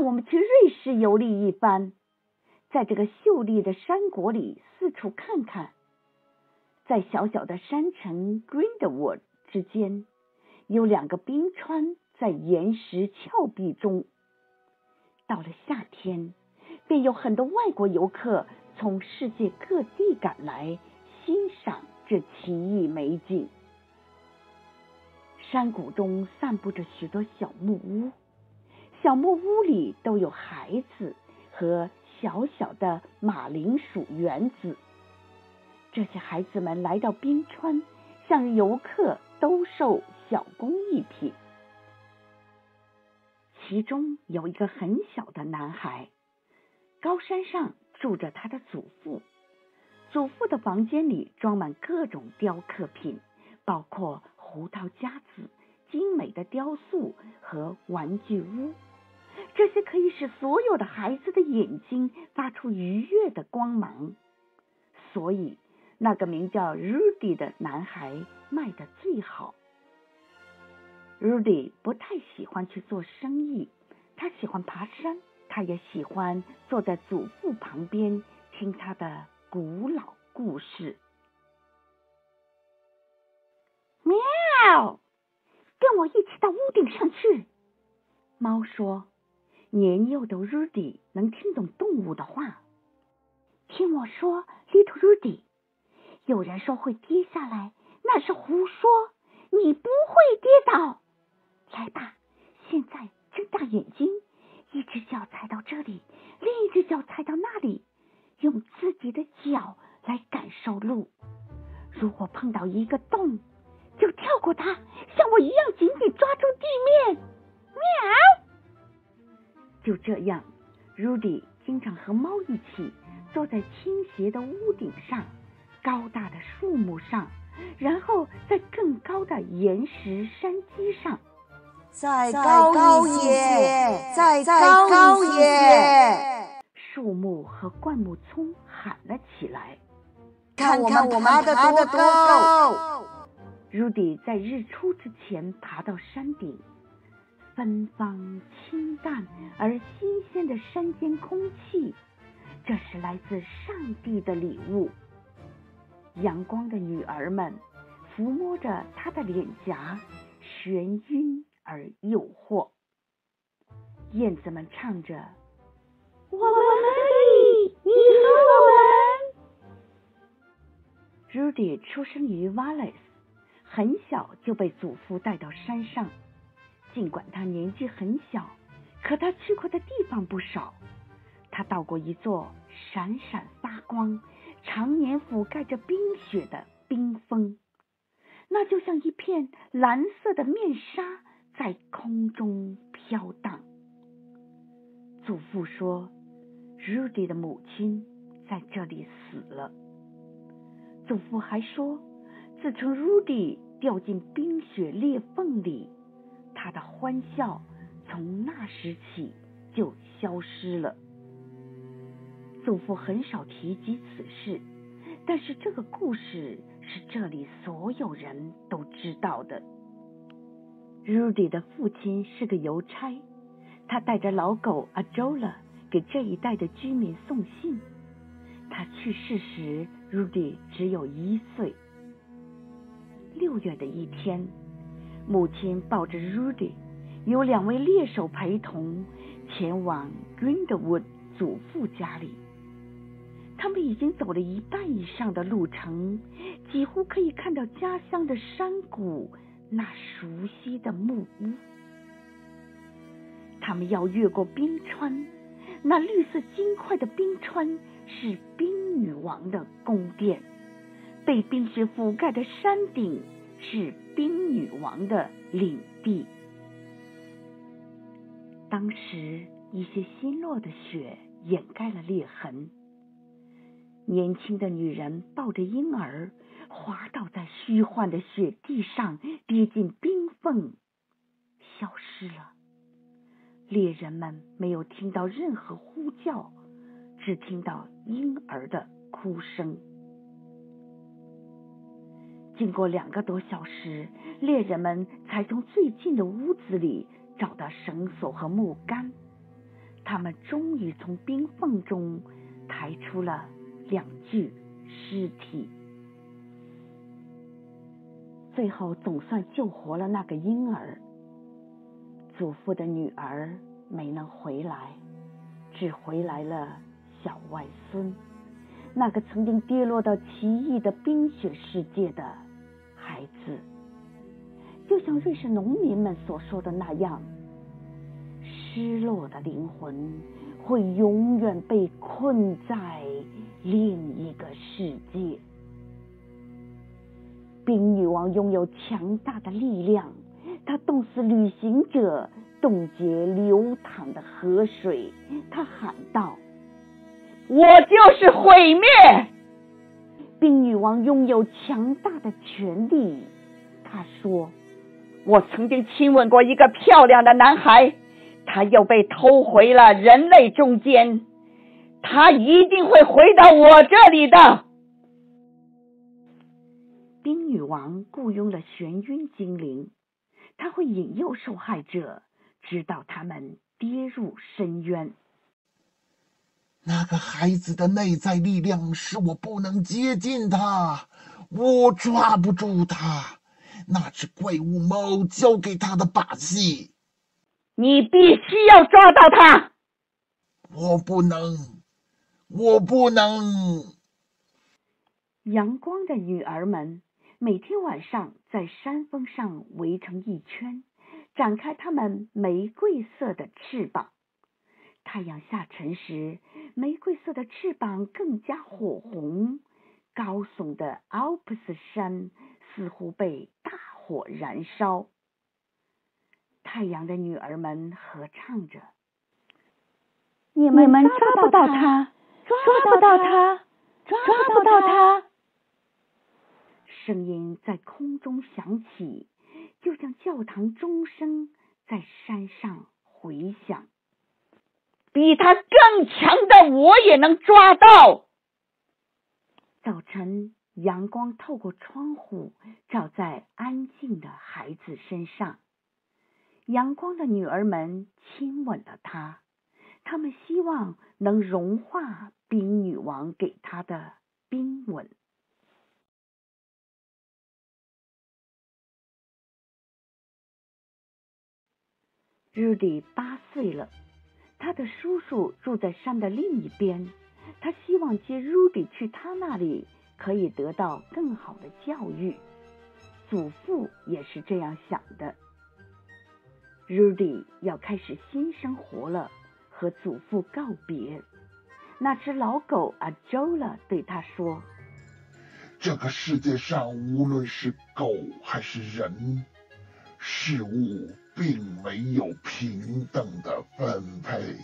我们去瑞士游历一番，在这个秀丽的山国里四处看看。在小小的山城 Greenwood 之间，有两个冰川在岩石峭壁中。到了夏天，便有很多外国游客从世界各地赶来欣赏这奇异美景。山谷中散布着许多小木屋，小木屋里都有孩子和小小的马铃薯园子。这些孩子们来到冰川，向游客兜售小工艺品。其中有一个很小的男孩，高山上住着他的祖父。祖父的房间里装满各种雕刻品，包括。胡桃夹子、精美的雕塑和玩具屋，这些可以使所有的孩子的眼睛发出愉悦的光芒。所以，那个名叫 Rudy 的男孩卖的最好。Rudy 不太喜欢去做生意，他喜欢爬山，他也喜欢坐在祖父旁边听他的古老故事。喵！跟我一起到屋顶上去。猫说：“年幼的 Rudy 能听懂动物的话。听我说，Little Rudy，有人说会跌下来，那是胡说。你不会跌倒。来吧，现在睁大眼睛，一只脚踩到这里，另一只脚踩到那里，用自己的脚来感受路。如果碰到一个洞，就跳过它，像我一样紧紧抓住地面。喵！就这样，Rudy 经常和猫一起坐在倾斜的屋顶上、高大的树木上，然后在更高的岩石山脊上。再高一些，再高一些！树木和灌木丛喊了起来：“看看我们爬得多高！” Rudy 在日出之前爬到山顶，芬芳、清淡而新鲜的山间空气，这是来自上帝的礼物。阳光的女儿们抚摸着他的脸颊，眩晕而诱惑。燕子们唱着：“我们可以，你和我们。”Rudy 出生于 Wallace。很小就被祖父带到山上，尽管他年纪很小，可他去过的地方不少。他到过一座闪闪发光、常年覆盖着冰雪的冰峰，那就像一片蓝色的面纱在空中飘荡。祖父说，Rudy 的母亲在这里死了。祖父还说。自从 Rudy 掉进冰雪裂缝里，他的欢笑从那时起就消失了。祖父很少提及此事，但是这个故事是这里所有人都知道的。Rudy 的父亲是个邮差，他带着老狗 Ajola 给这一带的居民送信。他去世时，Rudy 只有一岁。六月的一天，母亲抱着 Rudy，有两位猎手陪同，前往 Greenwood 祖父家里。他们已经走了一半以上的路程，几乎可以看到家乡的山谷，那熟悉的木屋。他们要越过冰川，那绿色金块的冰川是冰女王的宫殿。被冰雪覆盖的山顶是冰女王的领地。当时一些新落的雪掩盖了裂痕。年轻的女人抱着婴儿滑倒在虚幻的雪地上，跌进冰缝，消失了。猎人们没有听到任何呼叫，只听到婴儿的哭声。经过两个多小时，猎人们才从最近的屋子里找到绳索和木杆。他们终于从冰缝中抬出了两具尸体，最后总算救活了那个婴儿。祖父的女儿没能回来，只回来了小外孙，那个曾经跌落到奇异的冰雪世界的孩子。就像瑞士农民们所说的那样，失落的灵魂会永远被困在另一个世界。冰女王拥有强大的力量，她冻死旅行者，冻结流淌的河水。她喊道：“我就是毁灭！”冰女王拥有强大的权力，她说。我曾经亲吻过一个漂亮的男孩，他又被偷回了人类中间。他一定会回到我这里的。冰女王雇佣了眩晕精灵，他会引诱受害者，直到他们跌入深渊。那个孩子的内在力量使我不能接近他，我抓不住他。那只怪物猫教给他的把戏，你必须要抓到他。我不能，我不能。阳光的女儿们每天晚上在山峰上围成一圈，展开它们玫瑰色的翅膀。太阳下沉时，玫瑰色的翅膀更加火红。高耸的阿尔卑斯山。似乎被大火燃烧。太阳的女儿们合唱着：“你们抓不到他，抓不到他，抓不到他。”声音在空中响起，就像教堂钟声在山上回响。比他更强的，我也能抓到。早晨。阳光透过窗户照在安静的孩子身上，阳光的女儿们亲吻了他，他们希望能融化冰女王给他的冰吻。Rudy 八岁了，他的叔叔住在山的另一边，他希望接 Rudy 去他那里。可以得到更好的教育，祖父也是这样想的。Rudy 要开始新生活了，和祖父告别。那只老狗 Ajola 对他说：“这个世界上无论是狗还是人，事物并没有平等的分配。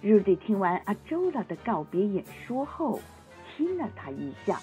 ”Rudy 听完 Ajola 的告别演说后。亲了他一下。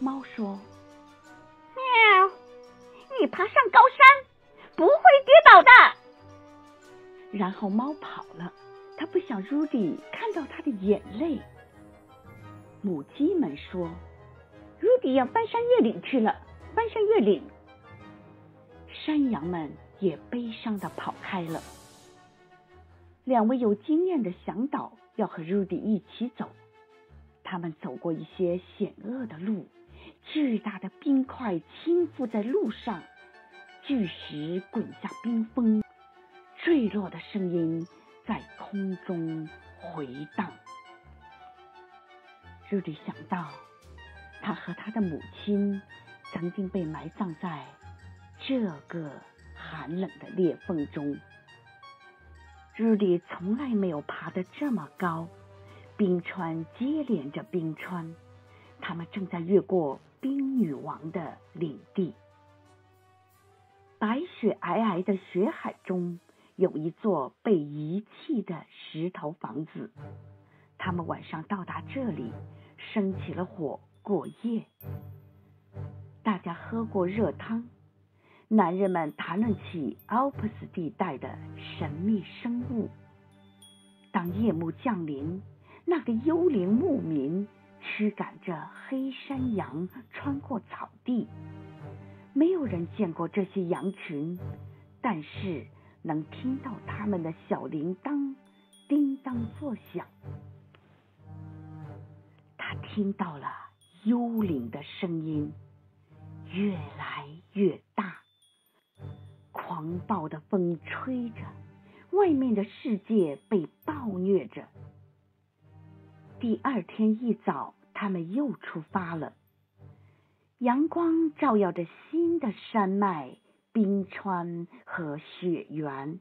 猫说：“喵，你爬上高山不会跌倒的。”然后猫跑了，它不想 Rudy 看到它的眼泪。母鸡们说：“Rudy 要翻山越岭去了，翻山越岭。”山羊们也悲伤的跑开了。两位有经验的向导要和 Rudy 一起走。他们走过一些险恶的路，巨大的冰块倾覆在路上，巨石滚下冰峰，坠落的声音在空中回荡。瑞迪想到，他和他的母亲曾经被埋葬在这个寒冷的裂缝中。瑞迪从来没有爬得这么高。冰川接连着冰川，他们正在越过冰女王的领地。白雪皑皑的雪海中，有一座被遗弃的石头房子。他们晚上到达这里，生起了火过夜。大家喝过热汤，男人们谈论起奥普斯地带的神秘生物。当夜幕降临。那个幽灵牧民驱赶着黑山羊穿过草地，没有人见过这些羊群，但是能听到他们的小铃铛叮当作响。他听到了幽灵的声音，越来越大。狂暴的风吹着，外面的世界被暴虐着。第二天一早，他们又出发了。阳光照耀着新的山脉、冰川和雪原。